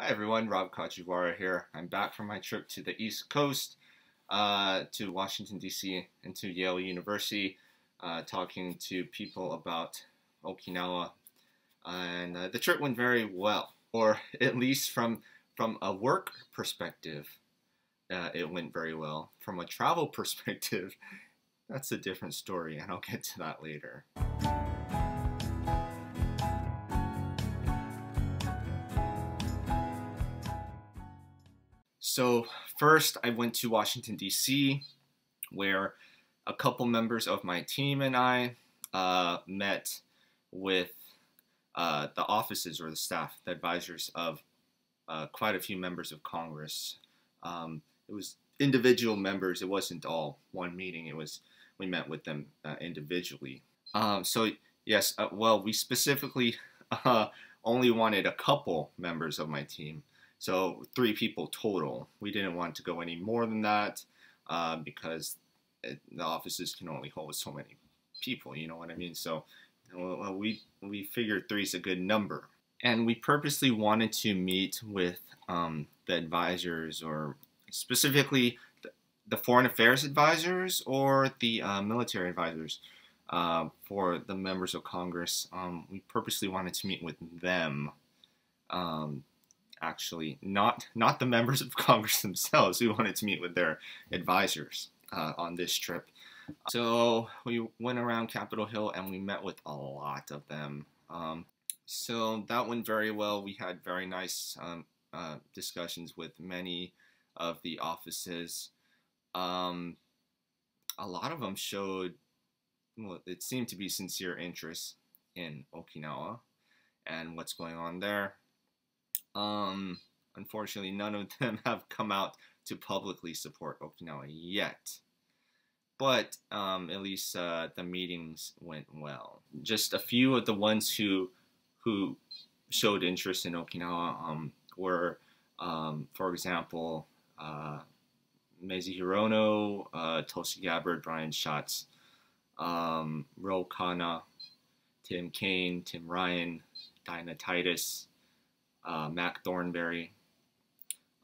Hi everyone, Rob Kajiwara here. I'm back from my trip to the East Coast, uh, to Washington DC and to Yale University, uh, talking to people about Okinawa. And uh, the trip went very well, or at least from from a work perspective, uh, it went very well. From a travel perspective, that's a different story, and I'll get to that later. So, first, I went to Washington, D.C., where a couple members of my team and I uh, met with uh, the offices or the staff, the advisors of uh, quite a few members of Congress. Um, it was individual members, it wasn't all one meeting, it was we met with them uh, individually. Um, so, yes, uh, well, we specifically uh, only wanted a couple members of my team so three people total. We didn't want to go any more than that uh, because it, the offices can only hold so many people. You know what I mean? So well, we we figured three is a good number, and we purposely wanted to meet with um, the advisors or specifically the, the, foreign affairs advisors or the uh, military advisors. Uh, for the members of Congress, um, we purposely wanted to meet with them um, actually, not not the members of Congress themselves who wanted to meet with their advisors uh, on this trip. So we went around Capitol Hill and we met with a lot of them. Um, so that went very well. We had very nice um, uh, discussions with many of the offices. Um, a lot of them showed, well, it seemed to be sincere interest in Okinawa and what's going on there. Um, unfortunately, none of them have come out to publicly support Okinawa yet. But um, at least uh, the meetings went well. Just a few of the ones who who showed interest in Okinawa um, were, um, for example, uh, Mazie Hirono, uh, Tulsi Gabbard, Brian Schatz, um, Ro Khanna, Tim Kaine, Tim Ryan, Dina Titus, uh, Mac Thornberry.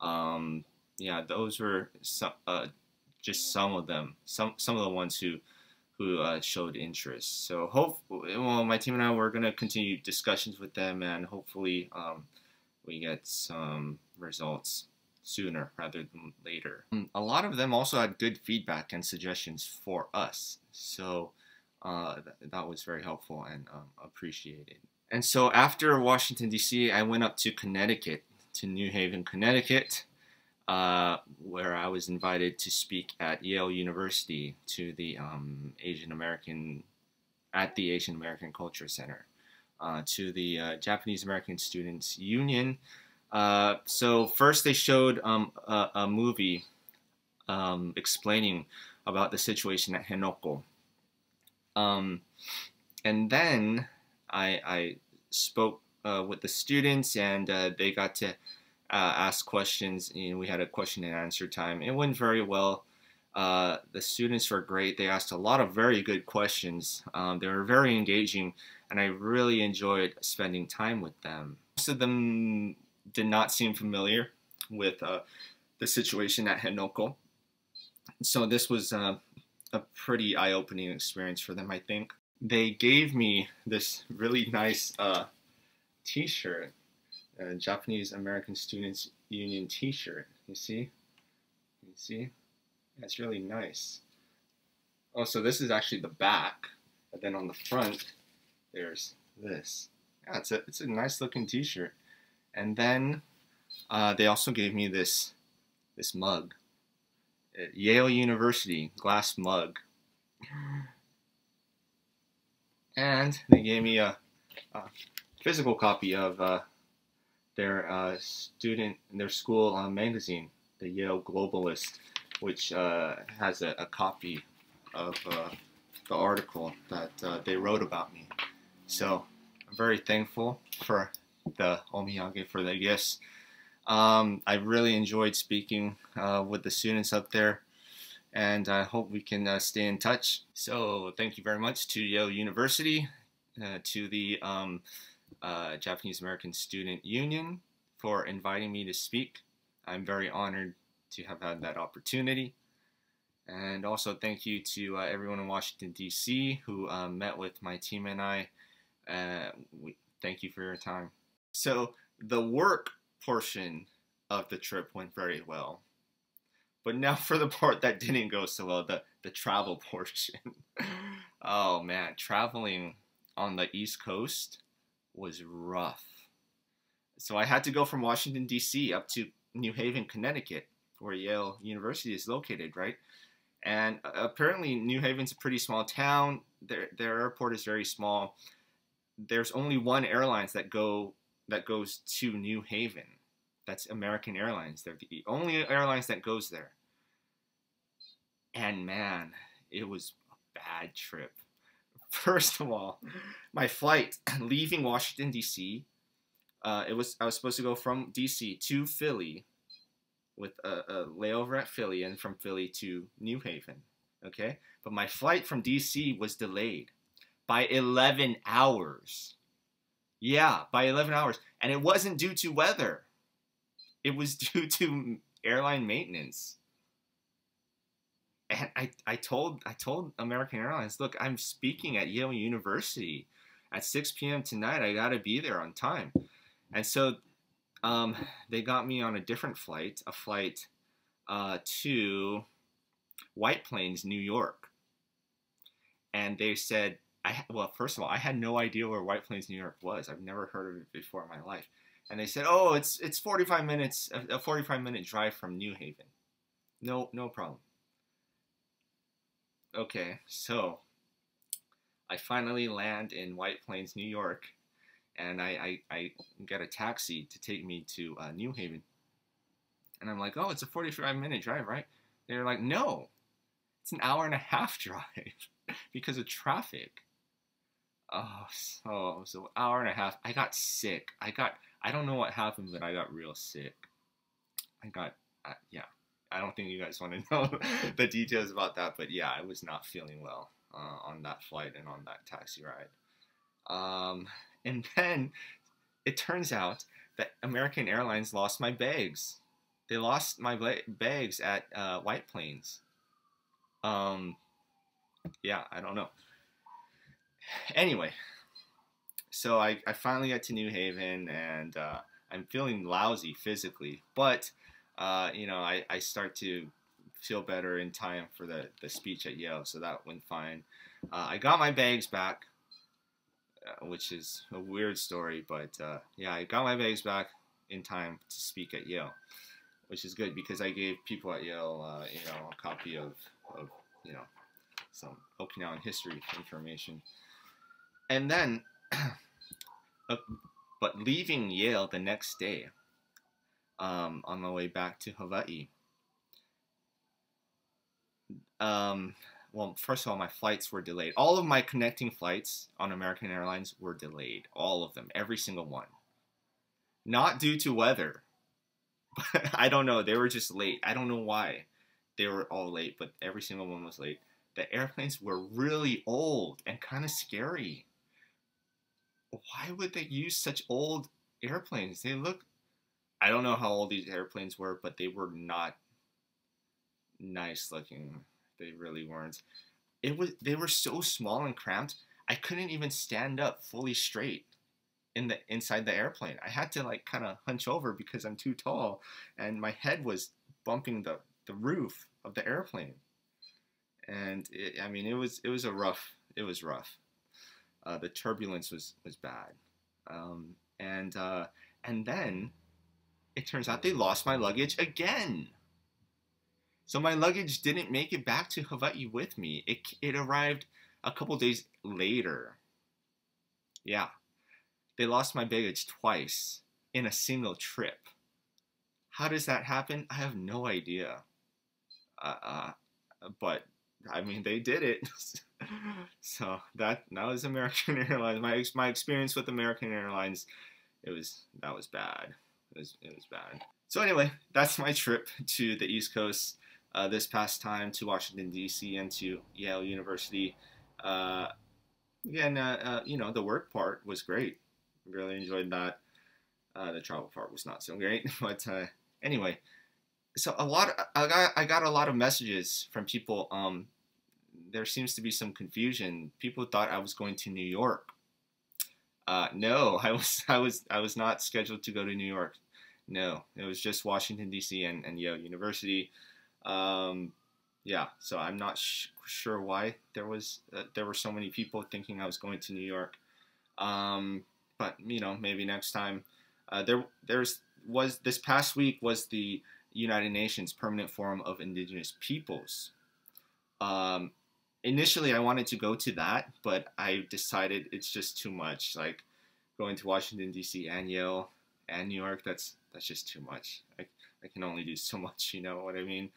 Um, yeah, those were some, uh, just some of them, some some of the ones who who uh, showed interest. So hope well, my team and I we're gonna continue discussions with them, and hopefully um, we get some results sooner rather than later. Hmm, a lot of them also had good feedback and suggestions for us, so uh, th that was very helpful and um, appreciated. And so after Washington, D.C., I went up to Connecticut, to New Haven, Connecticut, uh, where I was invited to speak at Yale University to the um, Asian American, at the Asian American Culture Center, uh, to the uh, Japanese American Students Union. Uh, so first they showed um, a, a, movie um, explaining about the situation at Henoko. Um, and then I, I spoke uh, with the students and uh, they got to uh, ask questions. And we had a question and answer time. It went very well. Uh, the students were great. They asked a lot of very good questions. Um, they were very engaging, and I really enjoyed spending time with them. Most of them did not seem familiar with uh, the situation at Henoko. So this was a pretty eye-opening experience for them, I think they gave me this really nice uh, T-shirt, a Japanese American Students Union T-shirt. You see? You see? That's really nice. Oh, so this is actually the back, but then on the front, there's this. Yeah, it's a it's a nice looking T-shirt. And then uh, they also gave me this this mug, Yale University glass mug and they gave me a, a physical copy of uh, their uh, student, their school uh, magazine, the Yale Globalist, which uh, has a, a, copy of uh, the article that uh, they wrote about me. So I'm very thankful for the omiyage, for the gifts. Um, I really enjoyed speaking with the students up there and I hope we can uh, stay in touch. So thank you very much to Yale University, uh, to the um, uh, Japanese American Student Union for inviting me to speak. I'm very honored to have had that opportunity. And also, thank you to uh, everyone in Washington, D.C., who uh, met with my team and I. Uh, we, thank you for your time. So, the work portion of the trip went very well. But now for the part that didn't go so well, the, the travel portion. oh man, traveling on the East Coast was rough. So I had to go from Washington, D.C. up to New Haven, Connecticut, where Yale University is located, right? And uh, apparently, New Haven's a pretty small town. Their, their airport is very small. There's only one airlines that go that goes to New Haven. That's American Airlines. They're the only airlines that goes there. And man, it was a bad trip. First of all, my flight leaving Washington D.C. Uh, it was I was supposed to go from D.C. to Philly with a, a layover at Philly and from Philly to New Haven. Okay, but my flight from D.C. was delayed by 11 hours. Yeah, by 11 hours, and it wasn't due to weather. It was due to airline maintenance and I, I told I told American Airlines, look, I'm speaking at Yale University at 6 p.m. tonight. I got to be there on time. And so um, they got me on a different flight, a flight uh, to White Plains, New York. And they said, I well, first of all, I had no idea where White Plains, New York was. I've never heard of it before in my life. And they said, oh, it's it's 45 minutes, a 45 minute drive from New Haven. No, no problem okay, so I finally land in White Plains, New York, and I, I, I get a taxi to take me to uh, New Haven. And I'm like, oh, it's a 45 minute drive, right? They're like, no, it's an hour and a half drive because of traffic. Oh, so, so hour and a half. I got sick. I got, I don't know what happened, but I got real sick. I got, uh, yeah, I don't think you guys want to know the details about that, but yeah, I was not feeling well uh, on that flight and on that taxi ride. Um, and then it turns out that American Airlines lost my bags. They lost my bags at uh, White Plains. Um, yeah, I don't know. Anyway, so I, I finally got to New Haven and uh, I'm feeling lousy physically, but uh, you know, I, I start to feel better in time for the, the speech at Yale, so that went fine. Uh, I got my bags back, uh, which is a weird story, but uh, yeah, I got my bags back in time to speak at Yale, which is good because I gave people at Yale, uh, you know, a copy of, of, you know, some Okinawan history information. And then, but leaving Yale the next day, um, on my way back to Hawaii. Um, well, first of all, my flights were delayed. All of my connecting flights on American Airlines were delayed. All of them, every single one. Not due to weather. I don't know. They were just late. I don't know why they were all late, but every single one was late. The airplanes were really old and kind of scary. Why would they use such old airplanes? They look I don't know how old these airplanes were, but they were not nice looking. They really weren't. It was they were so small and cramped. I couldn't even stand up fully straight in the inside the airplane. I had to like kind of hunch over because I'm too tall and my head was bumping the the roof of the airplane. And it, I mean, it was it was a rough. It was rough. Uh, the turbulence was was bad. Um, and uh, and then it turns out they lost my luggage again. So my luggage didn't make it back to Hawaii with me. It, it arrived a couple days later. Yeah. They lost my baggage twice in a single trip. How does that happen? I have no idea. Uh, uh, but I mean, they did it. so that that was American Airlines. My my experience with American Airlines, it was that was bad. It was, it was bad. So anyway, that's my trip to the East Coast uh, this past time to Washington D.C. and to Yale University. Uh, again, uh, uh, you know, the work part was great. Really enjoyed that. Uh, the travel part was not so great, but uh, anyway, so a lot. I got I got a lot of messages from people. Um, there seems to be some confusion. People thought I was going to New York. Uh, no, I was I was I was not scheduled to go to New York. No, it was just Washington D.C. and, and Yale University. Um, yeah, so I'm not sure why there was uh, there were so many people thinking I was going to New York. Um, but you know, maybe next time. Uh, there there's was this past week was the United Nations Permanent Forum of Indigenous Peoples. Um, initially, I wanted to go to that, but I decided it's just too much. Like going to Washington D.C. and Yale and New York, that's that's just too much. I, I can only do so much, you know what I mean?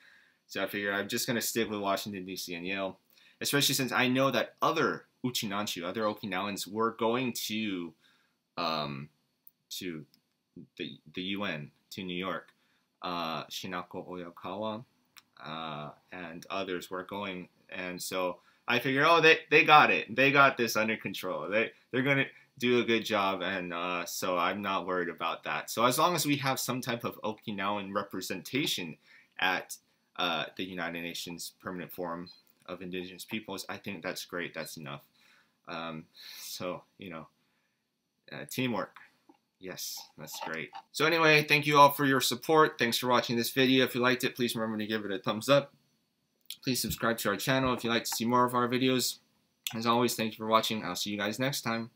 So I figured I'm just gonna stick with Washington D.C. and Yale, especially since I know that other Uchinanchu, other Okinawans, were going to um, to the the UN to New York. Uh, Shinako Oyakawa uh, and others were going, and so I figure, oh, they they got it. They got this under control. They they're gonna do a good job, and uh, so I'm not worried about that. So as long as we have some type of Okinawan representation at uh, the United Nations Permanent Forum of Indigenous Peoples, I think that's great. That's enough. Um, so you know, uh, teamwork. Yes, that's great. So anyway, thank you all for your support. Thanks for watching this video. If you liked it, please remember to give it a thumbs up. Please subscribe to our channel if you'd like to see more of our videos. As always, thank you for watching. I'll see you guys next time.